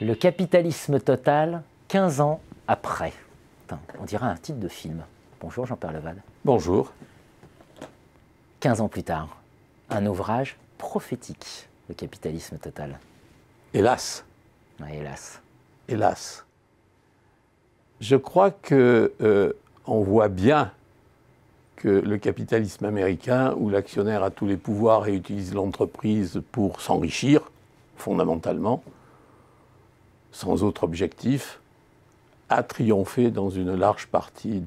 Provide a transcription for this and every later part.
Le capitalisme total, 15 ans après. on dirait un titre de film. Bonjour Jean-Pierre Leval. Bonjour. 15 ans plus tard, un ouvrage prophétique, le capitalisme total. Hélas. hélas. Hélas. Je crois que euh, on voit bien que le capitalisme américain, où l'actionnaire a tous les pouvoirs et utilise l'entreprise pour s'enrichir, fondamentalement, sans autre objectif, a triomphé dans une large partie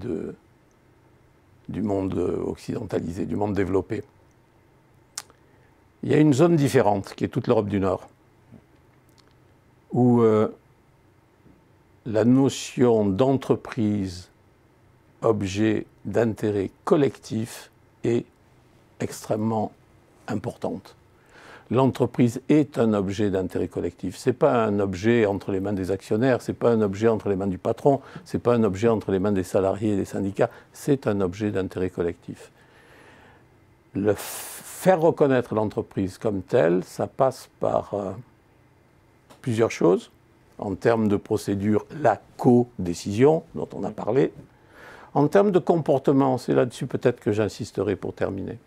du monde occidentalisé, du monde développé. Il y a une zone différente qui est toute l'Europe du Nord, où euh, la notion d'entreprise, objet d'intérêt collectif, est extrêmement importante l'entreprise est un objet d'intérêt collectif. Ce n'est pas un objet entre les mains des actionnaires, ce n'est pas un objet entre les mains du patron, ce n'est pas un objet entre les mains des salariés et des syndicats, c'est un objet d'intérêt collectif. Le faire reconnaître l'entreprise comme telle, ça passe par euh, plusieurs choses. En termes de procédure, la co-décision dont on a parlé. En termes de comportement, c'est là-dessus peut-être que j'insisterai pour terminer.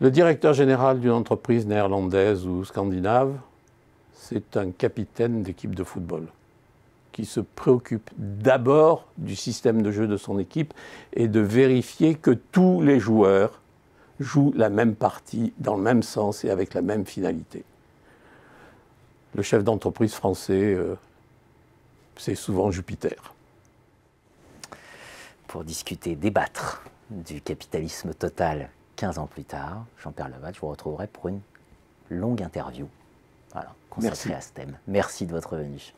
Le directeur général d'une entreprise néerlandaise ou scandinave, c'est un capitaine d'équipe de football qui se préoccupe d'abord du système de jeu de son équipe et de vérifier que tous les joueurs jouent la même partie dans le même sens et avec la même finalité. Le chef d'entreprise français, euh, c'est souvent Jupiter. Pour discuter, débattre du capitalisme total 15 ans plus tard, Jean-Pierre Leval, je vous retrouverai pour une longue interview voilà, consacrée à ce thème. Merci de votre venue.